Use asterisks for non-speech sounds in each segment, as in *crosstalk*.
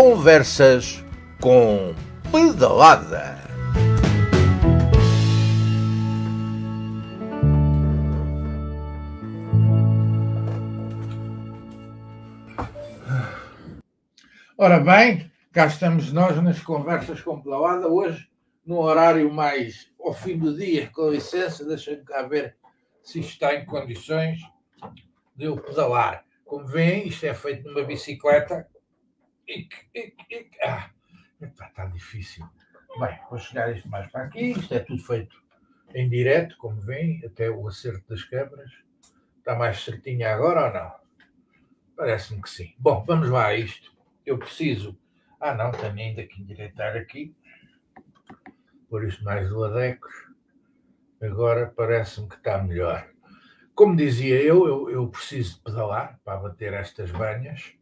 Conversas com Pedalada. Ora bem, cá estamos nós nas conversas com Pedalada, hoje num horário mais ao fim do dia, com licença, deixa-me cá ver se está em condições de eu pedalar. Como veem, isto é feito numa bicicleta ah, está difícil. Bem, vou chegar isto mais para aqui, isto é tudo feito em direto, como veem, até o acerto das câmaras. Está mais certinho agora ou não? Parece-me que sim. Bom, vamos lá a isto eu preciso. Ah, não, tenho ainda que endireitar aqui. Por isso, mais do adecos. Agora parece-me que está melhor. Como dizia eu, eu, eu preciso de pedalar para bater estas banhas.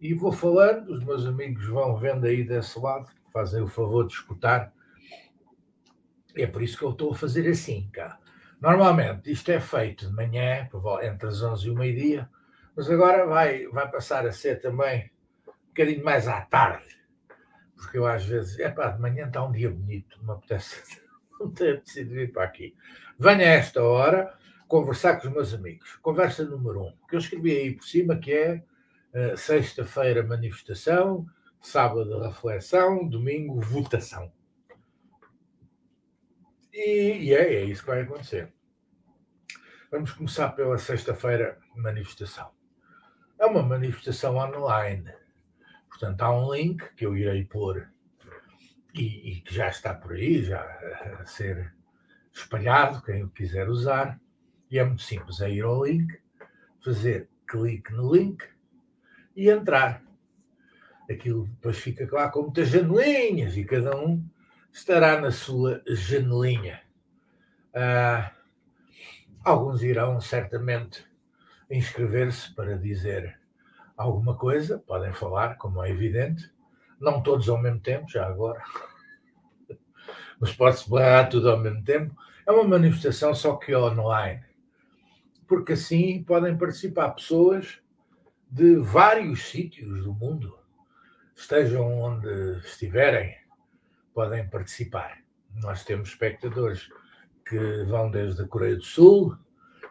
E vou falando, os meus amigos vão vendo aí desse lado, fazem o favor de escutar. É por isso que eu estou a fazer assim, cá. Normalmente isto é feito de manhã, entre as 11 e o meio-dia, mas agora vai, vai passar a ser também bocadinho mais à tarde, porque eu às vezes, é pá, de manhã está um dia bonito, não me apetece, *laughs* não tenho apetecido vir para aqui. Venho a esta hora conversar com os meus amigos. Conversa número um, que eu escrevi aí por cima, que é sexta-feira manifestação, sábado reflexão, domingo votação. E, e é, é isso que vai acontecer. Vamos começar pela sexta-feira manifestação. É uma manifestação online Portanto, há um link que eu irei pôr e, e que já está por aí, já a ser espalhado, quem o quiser usar. E é muito simples, é ir ao link, fazer clique no link e entrar. Aquilo depois fica lá com muitas janelinhas e cada um estará na sua janelinha. Ah, alguns irão certamente inscrever-se para dizer alguma coisa, podem falar, como é evidente, não todos ao mesmo tempo, já agora, *laughs* mas pode-se falar tudo ao mesmo tempo. É uma manifestação só que online, porque assim podem participar pessoas de vários sítios do mundo, estejam onde estiverem, podem participar. Nós temos espectadores que vão desde a Coreia do Sul,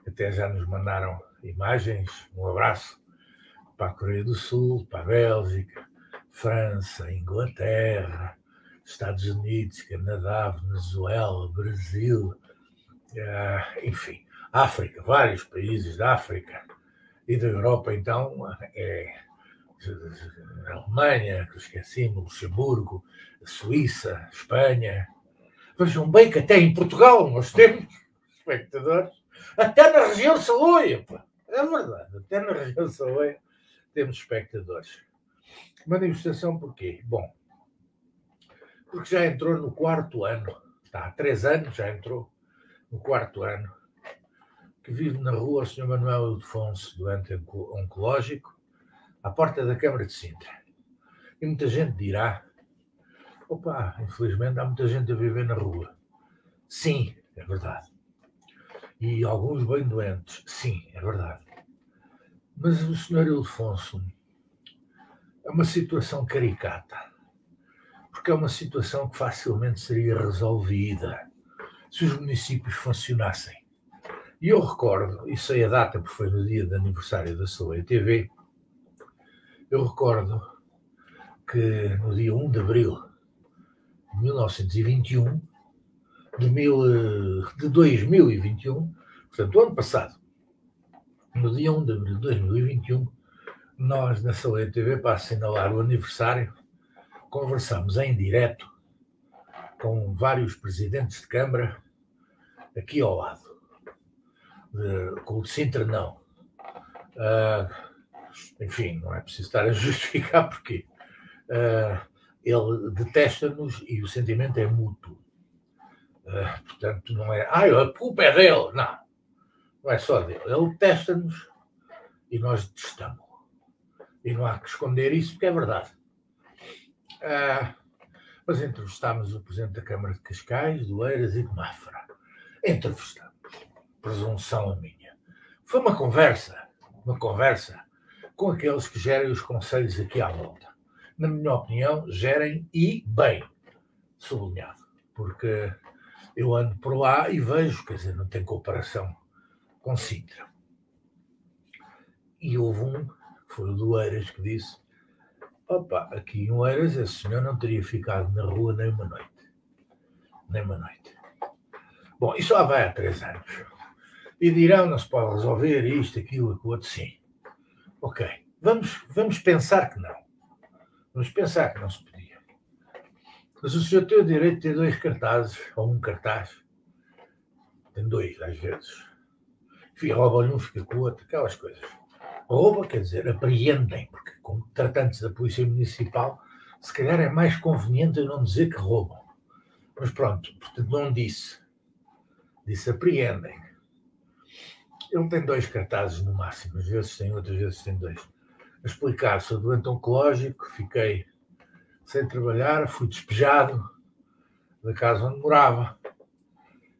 até já nos mandaram imagens. Um abraço para a Coreia do Sul, para a Bélgica, França, Inglaterra, Estados Unidos, Canadá, Venezuela, Brasil, eh, enfim, África, vários países da África e da Europa, então, é a Alemanha, que esqueci-me, Luxemburgo, Suíça, Espanha. Vejam bem que até em Portugal nós temos espectadores, até na região de Saloia, é verdade, até na região de Saloia temos espectadores. Manifestação porquê? Bom, porque já entrou no quarto ano, está há três anos, já entrou no quarto ano, que vive na rua o Sr. Manuel Ildefonso, doente oncológico, à porta da Câmara de Sintra. E muita gente dirá: opa, infelizmente há muita gente a viver na rua. Sim, é verdade. E alguns bem doentes. Sim, é verdade. Mas o senhor Ildefonso é uma situação caricata, porque é uma situação que facilmente seria resolvida se os municípios funcionassem. E eu recordo, e sei a data porque foi no dia de aniversário da Soleil TV, eu recordo que no dia 1 de abril de 1921, de, mil, de 2021, portanto, o ano passado, no dia 1 de abril de 2021, nós, na Saleia TV, para assinalar o aniversário, conversamos em direto com vários presidentes de Câmara aqui ao lado. Com o de Sintra, não. Uh, enfim, não é preciso estar a *laughs* justificar porque uh, ele detesta-nos e o sentimento é mútuo. Uh, portanto, não é, ah, a culpa é dele. Não não é só dele. Ele testa-nos e nós detestamos. E não há que esconder isso, porque é verdade. Ah, mas entrevistámos o Presidente da Câmara de Cascais, do Eiras e de Mafra. Entrevistámos. Presunção a minha. Foi uma conversa, uma conversa com aqueles que gerem os conselhos aqui à volta. na minha opinião, gerem e bem, sublinhado, porque eu ando por lá e vejo, quer dizer, não tem comparação com Sintra. E houve um, foi o do Eiras, que disse: opa, aqui em Eiras esse senhor não teria ficado na rua nem uma noite. Nem uma noite. Bom, isso lá vai há três anos. E dirão, não se pode resolver isto, aquilo, aquilo outro. Sim. Ok. Vamos, vamos pensar que não. Vamos pensar que não se podia. Mas o senhor tem o direito de ter dois cartazes, ou um cartaz. Tem dois, às vezes. Enfim, rouba-lhe um, fica com o outro, aquelas coisas. Rouba, quer dizer, apreendem, porque como tratantes da Polícia Municipal, se calhar é mais conveniente eu não dizer que roubam. Mas pronto, portanto, não disse. Disse apreendem. Ele tem dois cartazes no máximo, às vezes tem, outras vezes tem dois. A explicar, sou doente oncológico, fiquei sem trabalhar, fui despejado da casa onde morava.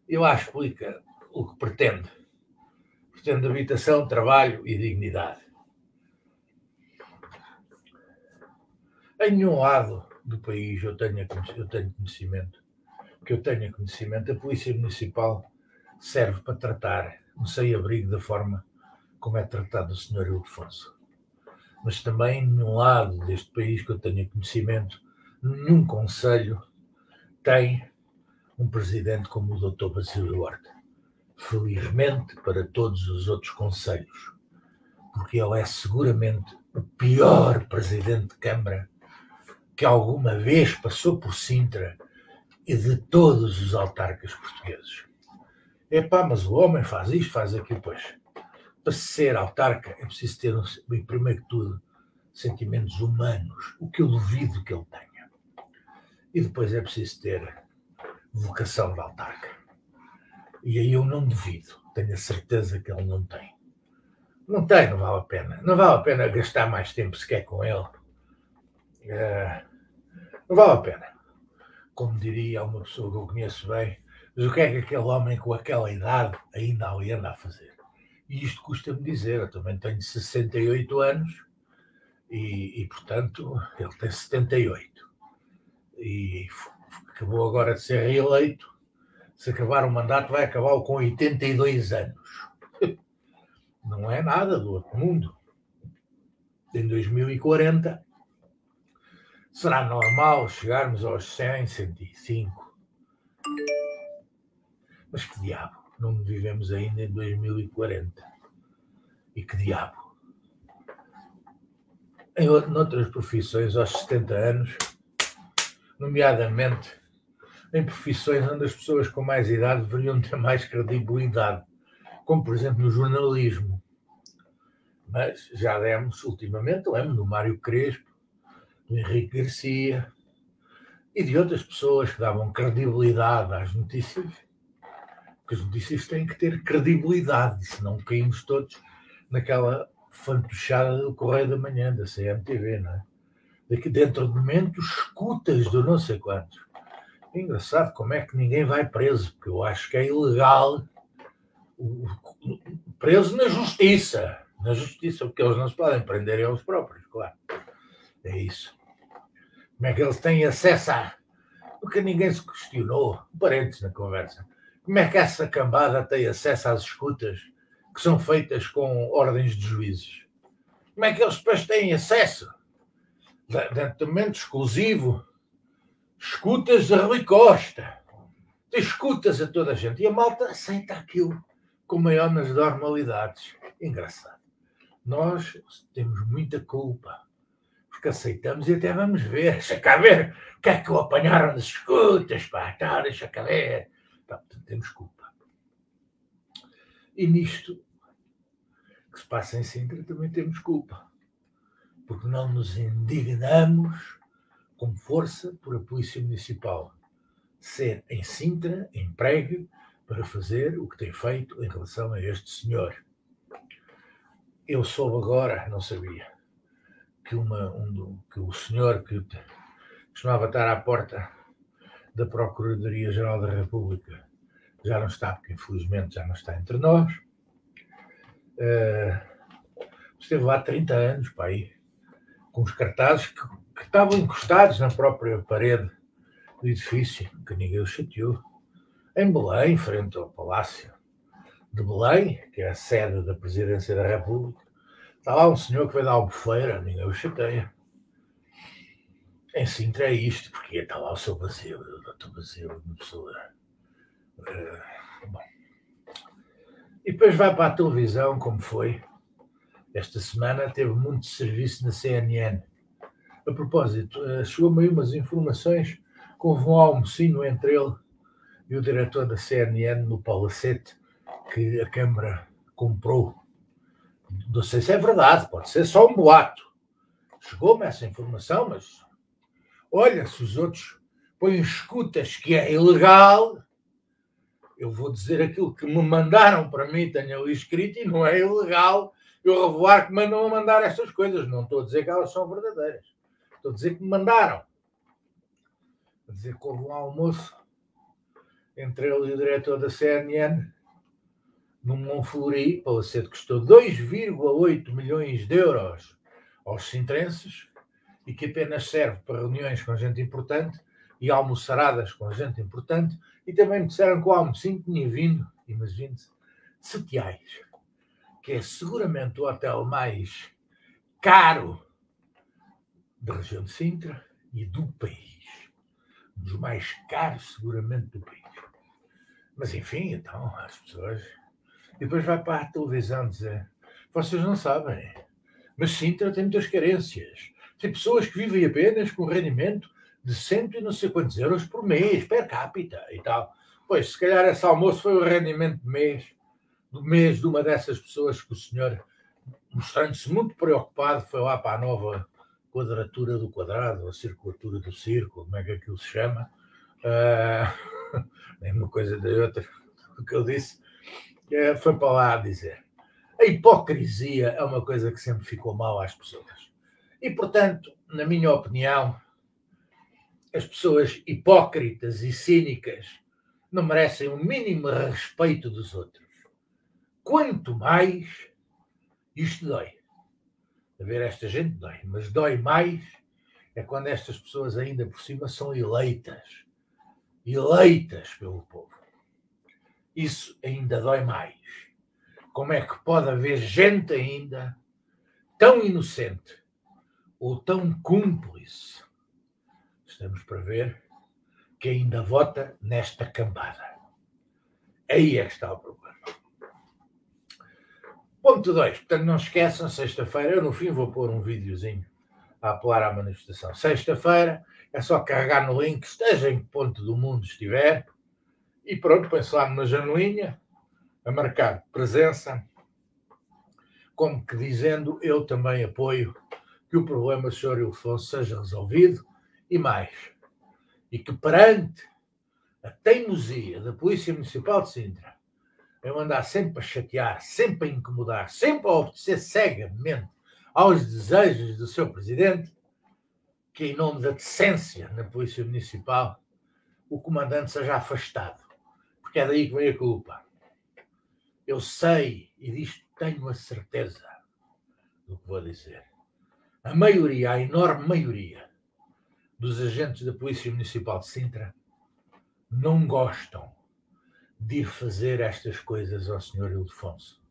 E lá explica o que pretende. Pretende habitação, trabalho e dignidade. Em nenhum lado do país eu tenho, eu tenho conhecimento, que eu tenha conhecimento, a Polícia Municipal serve para tratar um sem-abrigo da forma como é tratado o Sr. Ildefonso. Mas também nenhum lado deste país que eu tenha conhecimento, nenhum conselho tem um presidente como o Dr. Basílio Duarte. Felizmente para todos os outros conselhos, porque ele é seguramente o pior presidente de Câmara que alguma vez passou por Sintra e de todos os autarcas portugueses. Epá, mas o homem faz isto, faz aquilo, pois. Para ser autarca é preciso ter, primeiro que tudo, sentimentos humanos, o que eu duvido que ele tenha. E depois é preciso ter vocação de autarca. E aí eu não duvido, tenho a certeza que ele não tem. Não tem, não vale a pena. Não vale a pena gastar mais tempo sequer com ele. Uh, não vale a pena. Como diria uma pessoa que eu conheço bem, mas o que é que aquele homem com aquela idade ainda ali anda a fazer? E isto custa-me dizer, eu também tenho 68 anos e, e, portanto, ele tem 78. E acabou agora de ser reeleito. Se acabar o mandato, vai acabar com 82 anos. *laughs* Não é nada do outro mundo. Em 2040, será normal chegarmos aos 100, 105. Mas que diabo, não vivemos ainda em 2040. E que diabo. Em outras profissões, aos 70 anos, nomeadamente em profissões onde as pessoas com mais idade deveriam ter mais credibilidade, como por exemplo no jornalismo. Mas já demos, ultimamente, lembro do Mário Crespo, do Henrique Garcia e de outras pessoas que davam credibilidade às notícias porque as notícias têm que ter credibilidade, senão caímos todos naquela fantochada do Correio da Manhã, da CMTV, não é? Daqui dentro de momentos, escutas do não sei quantos. É engraçado como é que ninguém vai preso, porque eu acho que é ilegal preso na justiça. Na justiça, porque eles não se podem prender eles próprios, claro. É isso. Como é que eles têm acesso a. Porque ninguém se questionou. Parentes na conversa como é que essa cambada tem acesso às escutas que são feitas com ordens de juízes? Como é que eles depois têm acesso? Dentamento exclusivo, escutas a Rui Costa, escutas a toda a gente. E a malta aceita aquilo com maior nas normalidades. Engraçado. Nós temos muita culpa, porque aceitamos e até vamos ver. Deixa cá ver o que é que o apanharam nas escutas, pá, tá, deixa cá ver temos culpa. E nisto que se passa em Sintra também temos culpa. Porque não nos indignamos com força por a Polícia Municipal ser em Sintra, empregue, para fazer o que tem feito em relação a este senhor. Eu soube agora, não sabia, que, uma, um, que o senhor que costumava estar à porta da Procuradoria-Geral da República já não está, porque infelizmente já não está entre nós. Uh, esteve lá 30 anos, pai, com os cartazes que, que estavam encostados na própria parede do edifício, que ninguém os chateou. Em Belém, frente ao Palácio de Belém, que é a sede da Presidência da República, está lá um senhor que veio da albufeira, ninguém o chateia. Em Sintra é isto, porque está lá o seu Basílio, o doutor Basílio, uma pessoa. Bom. E depois vai para a televisão, como foi. Esta semana teve muito serviço na CNN. A propósito, uh, chegou-me aí umas informações que houve um almocinho entre ele e o diretor da CNN no Palacete que a Câmara comprou. Não sei se é verdade, pode ser só um boato. Chegou-me essa informação, mas olha, se os outros põem escutas que é ilegal, eu vou dizer aquilo que me mandaram para mim, tenho ali escrito, e não é ilegal eu revelar que mandam a mandar estas coisas. Não estou a dizer que elas são verdadeiras. Estou a dizer que me mandaram. A dizer que houve um almoço entre ele e o diretor da CNN num Monflori, palacete custou 2,8 milhões de euros aos sintrenses e que apenas serve para reuniões com gente importante e almoçaradas com gente importante. E também me disseram que o almocinho tinha vindo, imagine-se, Setiais, que é seguramente o hotel mais caro da região de Sintra e do país. Um dos mais caros, seguramente, do país. Mas, enfim, então, as pessoas. E depois vai para a televisão dizer: vocês não sabem, mas Sintra tem muitas carências. Tem pessoas que vivem apenas com rendimento de cento e não sei quantos euros por mês, per capita e tal. Pois, se calhar esse almoço foi o rendimento de mês, do mês de uma dessas pessoas que o senhor, mostrando-se muito preocupado, foi lá para a nova quadratura do quadrado, a circulatura do círculo, como é que aquilo se chama. Uh, *laughs* nem uma coisa da outra, o que eu disse, uh, foi para lá dizer. A hipocrisia é uma coisa que sempre ficou mal às pessoas. E, portanto, na minha opinião, as pessoas hipócritas e cínicas não merecem o mínimo respeito dos outros. Quanto mais isto dói. A ver esta gente dói, mas dói mais é quando estas pessoas ainda por cima são eleitas. Eleitas pelo povo. Isso ainda dói mais. Como é que pode haver gente ainda tão inocente ou tão cúmplice estamos para ver que ainda vota nesta cambada. Aí é que está o problema. Ponto 2. Portanto, não esqueçam, sexta-feira, eu no fim vou pôr um videozinho a apelar à manifestação. Sexta-feira é só carregar no link, esteja em que ponto do mundo estiver, e pronto, põe-se lá numa janelinha, a marcar presença, como que dizendo, eu também apoio que o problema Sr. Ilfonso seja resolvido e mais, e que perante a teimosia da Polícia Municipal de Sintra, eu andar sempre a chatear, sempre a incomodar, sempre a obedecer cegamente aos desejos do seu presidente, que em nome da decência na Polícia Municipal, o comandante seja afastado, porque é daí que vem a culpa. Eu sei, e disto tenho a certeza do que vou dizer. A maioria, a enorme maioria, dos agentes da Polícia Municipal de Sintra não gostam de ir fazer estas coisas ao Sr. Ildefonso.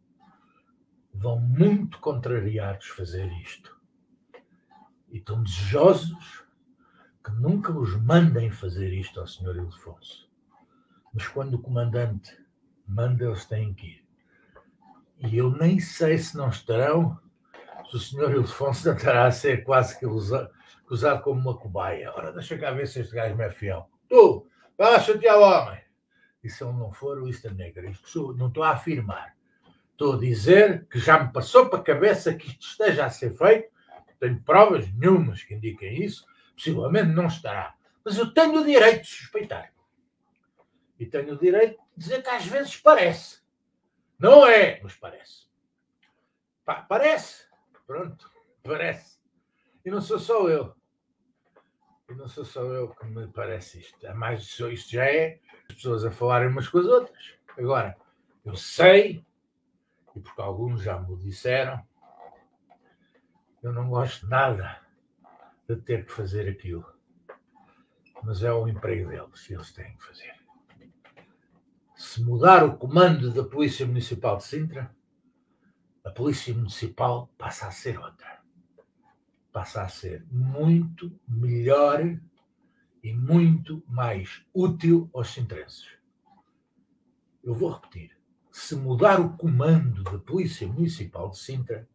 Vão muito contrariados fazer isto. E estão desejosos que nunca os mandem fazer isto ao Sr. Ildefonso. Mas quando o comandante manda, eles têm que ir. E eu nem sei se não estarão, se o Sr. Ildefonso estará a ser quase que usado usado como uma cobaia. Ora, deixa cá ver se este gajo me é fiel. Tu, vai lá chatear o homem. E se ele não for, o Easter Negra. Isto não estou a afirmar. Estou a dizer que já me passou para a cabeça que isto esteja a ser feito. Tenho provas nenhumas que indiquem isso. Possivelmente não estará. Mas eu tenho o direito de suspeitar. E tenho o direito de dizer que às vezes parece. Não é, mas parece. Pa parece. Pronto, parece. E não sou só eu. E não sou só eu que me parece isto. É mais isto já é as pessoas a falarem umas com as outras. Agora, eu sei, e porque alguns já me disseram, eu não gosto nada de ter que fazer aquilo. Mas é o emprego deles, eles têm que fazer. Se mudar o comando da Polícia Municipal de Sintra, a Polícia Municipal passa a ser outra. Passa a ser muito melhor e muito mais útil aos sintrenses. Eu vou repetir. Se mudar o comando da Polícia Municipal de Sintra,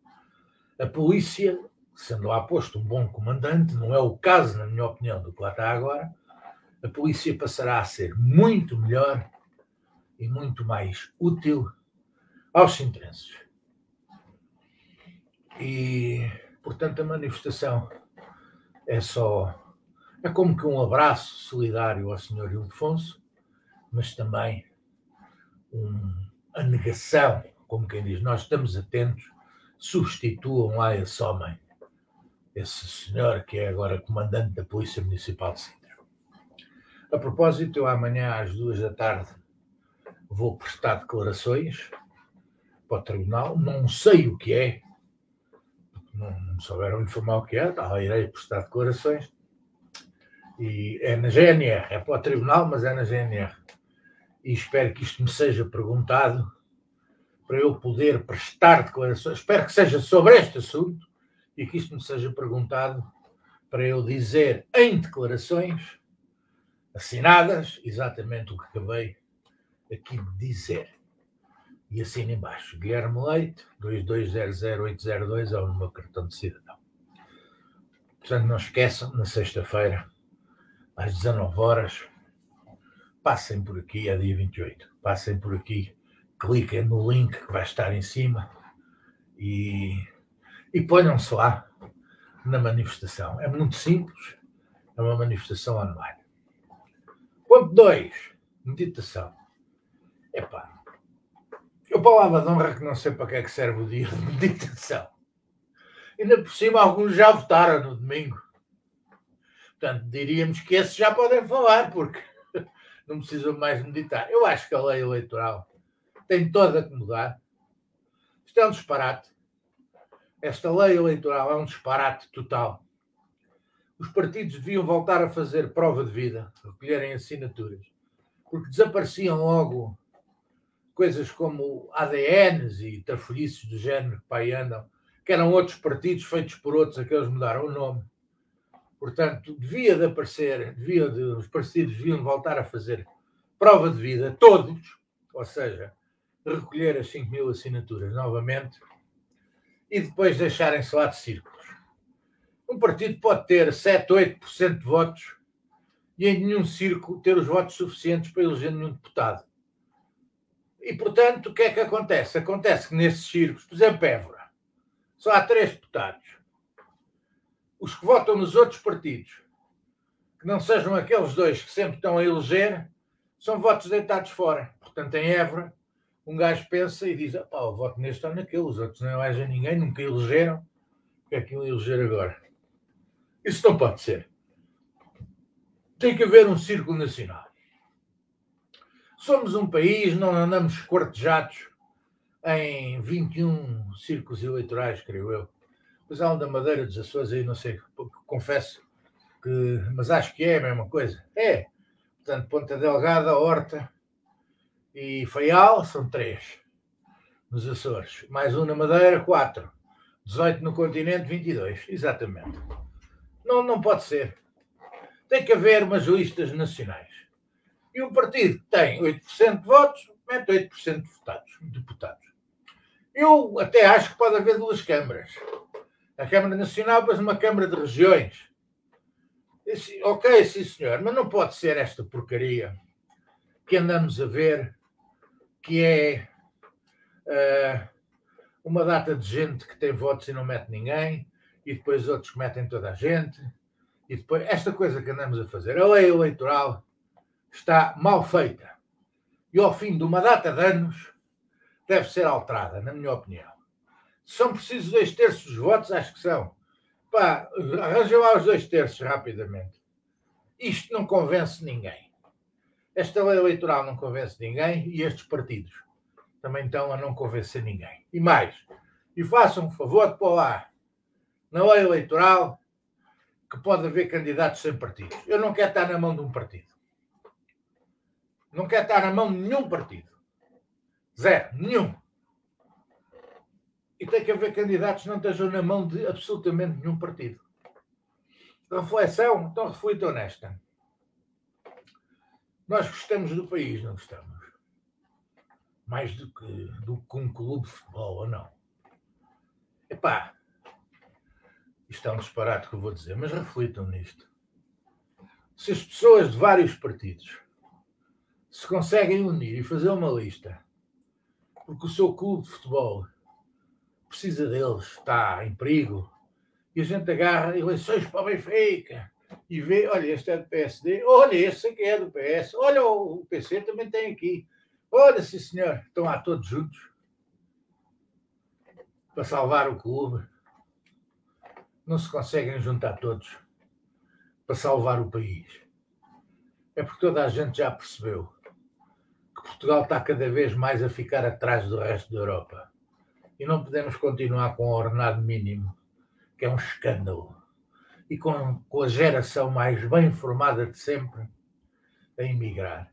a polícia, sendo lá posto um bom comandante, não é o caso, na minha opinião, do que lá está agora, a polícia passará a ser muito melhor e muito mais útil aos sintrenses. E, portanto, a manifestação é só. É como que um abraço solidário ao Sr. Ildefonso, mas também um, a negação, como quem diz, nós estamos atentos, substituam lá esse homem, esse senhor que é agora comandante da Polícia Municipal de Sintra. A propósito, eu amanhã às duas da tarde vou prestar declarações para o tribunal, não sei o que é, não, souberam informar o que é, tá, irei prestar declarações. E é na GNR, é para o tribunal, mas é na GNR. E espero que isto me seja perguntado para eu poder prestar declarações. Espero que seja sobre este assunto e que isto me seja perguntado para eu dizer em declarações assinadas exatamente o que acabei aqui de dizer. E assina embaixo. Guilherme Leite, 2200-802 é o meu cartão de cidadão. Portanto, não esqueçam, na sexta-feira, às 19 horas, passem por aqui, é dia 28. Passem por aqui, cliquem no link que vai estar em cima e, e ponham-se lá na manifestação. É muito simples, é uma manifestação online. Ponto 2, meditação. Epá, eu palavra de honra que não sei para que é que serve o dia de meditação. Ainda por cima, alguns já votaram no domingo. Portanto, diríamos que esses já podem falar, porque *laughs* não precisam mais meditar. Eu acho que a lei eleitoral tem toda que mudar. Isto é um disparate. Esta lei eleitoral é um disparate total. Os partidos deviam voltar a fazer prova de vida, recolherem assinaturas, porque desapareciam logo coisas como ADNs e trafolhices do género que aí andam, que eram outros partidos feitos por outros, aqueles mudaram o nome. Portanto, devia de aparecer, devia de, os partidos deviam voltar a fazer prova de vida, todos, ou seja, recolher as 5 mil assinaturas novamente e depois deixarem-se lá de círculos. Um partido pode ter 7, 8% de votos e em nenhum círculo ter os votos suficientes para eleger nenhum deputado. E, portanto, o que é que acontece? Acontece que nesses círculos, por exemplo, Évora, só há três deputados. Os que votam nos outros partidos, que não sejam aqueles dois que sempre estão a eleger, são votos deitados fora. Portanto, em Évora, um gajo pensa e diz: oh, eu voto neste ou naquele, os outros não elegem ninguém, nunca elegeram, o que é que iam eleger agora? Isso não pode ser. Tem que haver um círculo nacional. Somos um país, não andamos cortejados em 21 círculos eleitorais, creio eu. Pois há um da Madeira dos Açores aí, não sei, confesso que, mas acho que é a mesma coisa. É. Portanto, Ponta Delgada, Horta e Faial são três nos Açores. Mais um na Madeira, quatro. 18 no continente, 22. Exatamente. Não, não pode ser. Tem que haver umas listas nacionais. E um partido que tem 8% de votos, mete 8% de votados, deputados. Eu até acho que pode haver duas câmaras. A Câmara Nacional, depois uma Câmara de Regiões. Disse, ok, sim senhor, mas não pode ser esta porcaria que andamos a ver, que é uh, uma data de gente que tem votos e não mete ninguém, e depois outros que metem toda a gente, e depois esta coisa que andamos a fazer, a lei eleitoral está mal feita e ao fim de uma data de anos deve ser alterada, na minha opinião. São precisos dois terços dos votos, acho que são. Pá, arranjam lá os dois terços rapidamente. Isto não convence ninguém. Esta lei eleitoral não convence ninguém e estes partidos também estão a não convencer ninguém. E mais, e façam um favor de pôr lá na lei eleitoral que pode haver candidatos sem partidos. Eu não quero estar na mão de um partido. Não quero estar na mão de nenhum partido. Zero, nenhum. E tem que haver candidatos que não estejam na mão de absolutamente nenhum partido. Reflexão, então reflita honesta. Nós gostamos do país, não gostamos? Mais do que, do que um clube de futebol, ou não? Epá, isto é um disparate que eu vou dizer, mas reflitam nisto. Se as pessoas de vários partidos se conseguem unir e fazer uma lista, porque o seu clube de futebol precisa deles, está em perigo, e a gente agarra eleições para o Benfica e vê, olha, este é do PSD, olha, esse aqui é do PS, olha, o PC também tem aqui, olha, sim senhor, estão lá todos juntos para salvar o clube não se conseguem juntar todos para salvar o país. É porque toda a gente já percebeu Portugal está cada vez mais a ficar atrás do resto da Europa. E não podemos continuar com o ordenado mínimo, que é um escândalo. E com, com a geração mais bem formada de sempre a emigrar.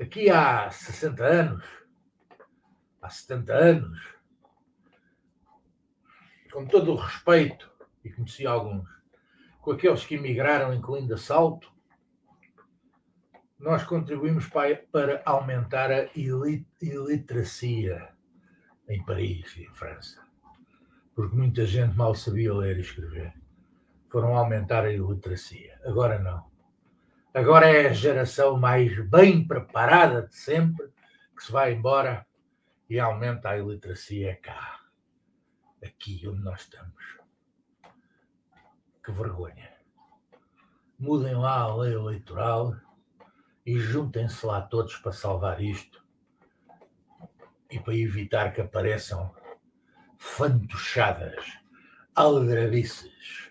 Aqui há 60 anos, há 70 anos, com todo o respeito e conheci alguns, com aqueles que emigraram, incluindo assalto, nós contribuímos para, para aumentar a iliteracia em Paris e em França. Porque muita gente mal sabia ler e escrever. Foram aumentar a iliteracia. Agora não. Agora é a geração mais bem preparada de sempre que se vai embora e aumenta a iliteracia cá. Aqui onde nós estamos. Que vergonha. Mudem lá a lei eleitoral e juntem-se lá todos para salvar isto e para evitar que apareçam fantochadas, aldrabices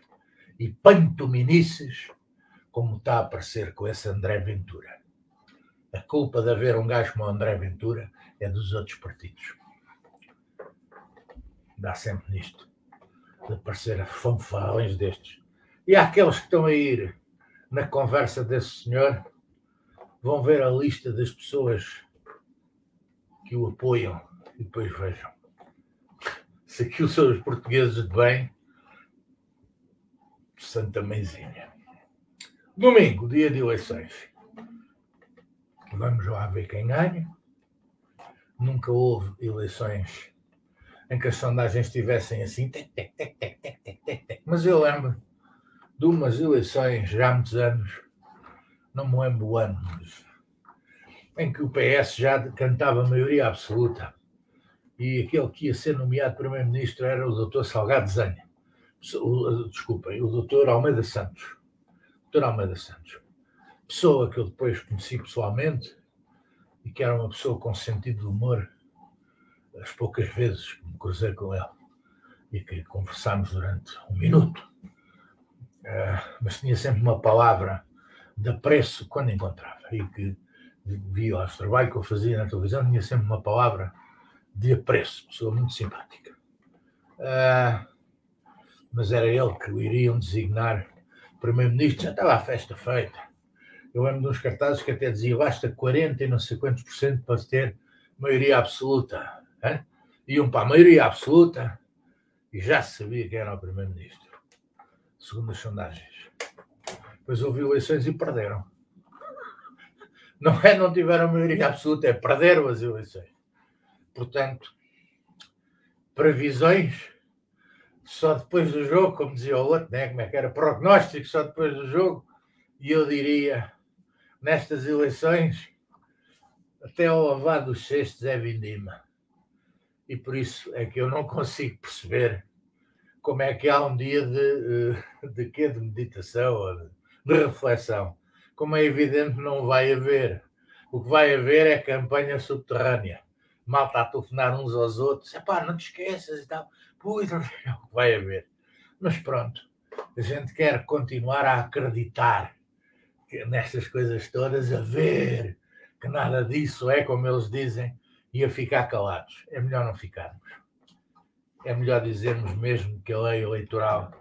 e pantominices como está a aparecer com esse André Ventura. A culpa de haver um gajo como André Ventura é dos outros partidos. Dá sempre nisto de aparecer a fanfarrões destes. E há aqueles que estão a ir na conversa desse senhor, vão ver a lista das pessoas que o apoiam e depois vejam. Se aquilo são os portugueses de bem, Santa Mãezinha. Domingo, dia de eleições. Vamos lá ver quem ganha. Nunca houve eleições em que as sondagens estivessem assim. Mas eu lembro de umas eleições já há muitos anos não me lembro o ano, mas, em que o PS já cantava maioria absoluta e aquele que ia ser nomeado primeiro-ministro era o doutor Salgado Zanha. Desculpem, o doutor Almeida Santos. Doutor Almeida Santos. Pessoa que eu depois conheci pessoalmente e que era uma pessoa com sentido de humor as poucas vezes que me cruzei com ele e que conversámos durante um minuto, uh, mas tinha sempre uma palavra de apreço quando encontrava e que via o trabalho que eu fazia na televisão, tinha sempre uma palavra de apreço, pessoa muito simpática. Uh, mas era ele que o iriam designar primeiro-ministro, já estava a festa feita. Eu lembro de uns cartazes que até dizia basta 40 e não sei quantos por cento para ter maioria absoluta. Hein? Iam para a maioria absoluta e já sabia quem era o primeiro-ministro, segundo as sondagens. Depois houve eleições e perderam. Não é não tiveram maioria absoluta, é perderam as eleições. Portanto, previsões só depois do jogo, como dizia o outro, né? como é que era? Prognóstico só depois do jogo. E eu diria, nestas eleições, até ao lavar dos cestos é vindima e por isso é que eu não consigo perceber como é que há um dia de, eh, de quê? De meditação, de, de reflexão. Como é evidente, não vai haver. O que vai haver é campanha subterrânea. Malta a telefonar uns aos outros. Epá, não te esqueças e tal. Pois, é *laughs* o que vai haver. Mas pronto, a gente quer continuar a acreditar nestas coisas todas, a ver que nada disso é como eles dizem, e a ficar calados. É melhor não ficarmos. É melhor dizermos mesmo que a lei eleitoral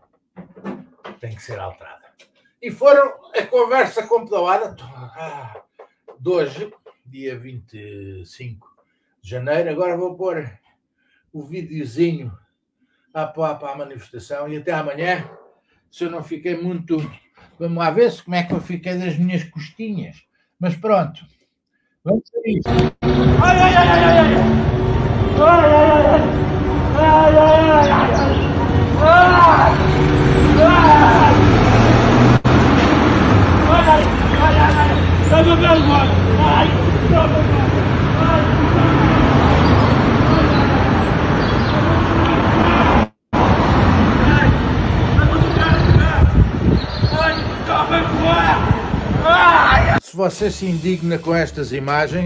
tem que ser alterada. E foram a conversa comprovada ah, de hoje, dia 25 de janeiro. Agora vou pôr o videozinho para a manifestação e até amanhã, se eu não fiquei muito. Vamos lá ver se como é que eu fiquei das minhas costinhas. Mas pronto, vamos a isso. Ai, ai, ai, ai, ai, ai. Ai, ai, ai, ai. Ai, ai, ai, ai. Ai, ai. Ai, ai, ai. Se você se indigna com estas imagens,